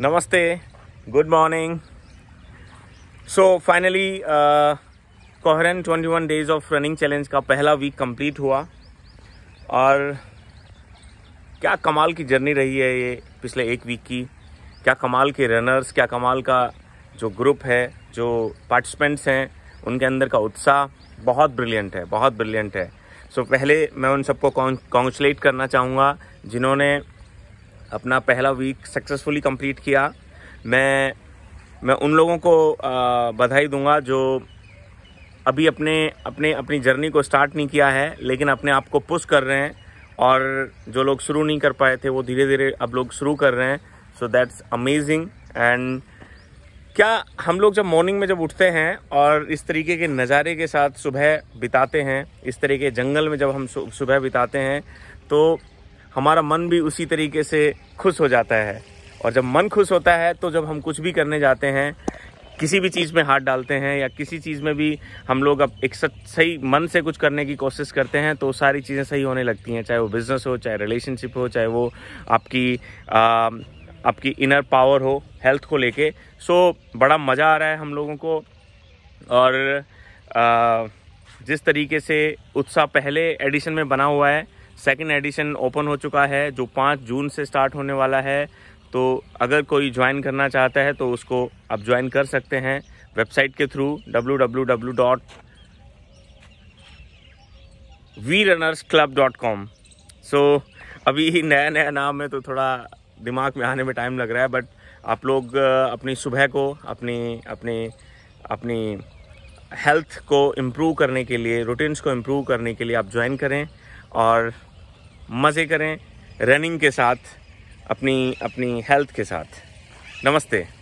नमस्ते good morning so finally कोहरन 21 days of running challenge का पहला वीक कंप्लीट हुआ। और क्या कमाल की जर्नी रही है ये पिछले एक वीक की। क्या कमाल के रनर्स क्या कमाल का जो ग्रुप है जो पार्टिसिपेंट्स हैं उनके अंदर का उत्साह बहुत ब्रिलियंट है बहुत ब्रिलियंट है। सो so, पहले मैं उन सबको कॉन्गुलेट करना चाहूँगा जिन्होंने अपना पहला वीक सक्सेसफुली कंप्लीट किया। मैं मैं उन लोगों को बधाई दूँगा जो अभी अपने अपने, अपनी जर्नी को स्टार्ट नहीं किया है, लेकिन अपने आप को पुश कर रहे हैं और जो लोग शुरू नहीं कर पाए थे, वो धीरे धीरे अब लोग शुरू कर रहे हैं। सो दैट्स अमेजिंग एंड क्या हम लोग जब मॉर्निंग में जब उठते हैं और इस तरीके के नज़ारे के साथ सुबह बिताते हैं, इस तरह के जंगल में जब हम सुबह बिताते हैं तो हमारा मन भी उसी तरीके से खुश हो जाता है। और जब मन खुश होता है तो जब हम कुछ भी करने जाते हैं किसी भी चीज़ में हाथ डालते हैं या किसी चीज़ में भी हम लोग अब एक सही मन से कुछ करने की कोशिश करते हैं तो सारी चीज़ें सही होने लगती हैं चाहे वो बिज़नेस हो चाहे रिलेशनशिप हो चाहे वो आपकी आ, आपकी इनर पावर हो हेल्थ को लेके। सो बड़ा मज़ा आ रहा है हम लोगों को। और आ, जिस तरीके से उत्साह पहले एडिशन में बना हुआ है सेकेंड एडिशन ओपन हो चुका है, जो पाँच जून से स्टार्ट होने वाला है। तो अगर कोई ज्वाइन करना चाहता है तो उसको आप ज्वाइन कर सकते हैं वेबसाइट के through W W W dot V runners club dot com so अभी नया नया नाम है तो थोड़ा दिमाग में आने में टाइम लग रहा है बट आप लोग अपनी सुबह को, अपनी अपनी अपनी हेल्थ को इम्प्रूव करने के लिए रूटीन्स को इम्प्रूव करने के लिए आप ज्वाइन करें। और मज़े करें रनिंग के साथ अपनी अपनी हेल्थ के साथ। नमस्ते।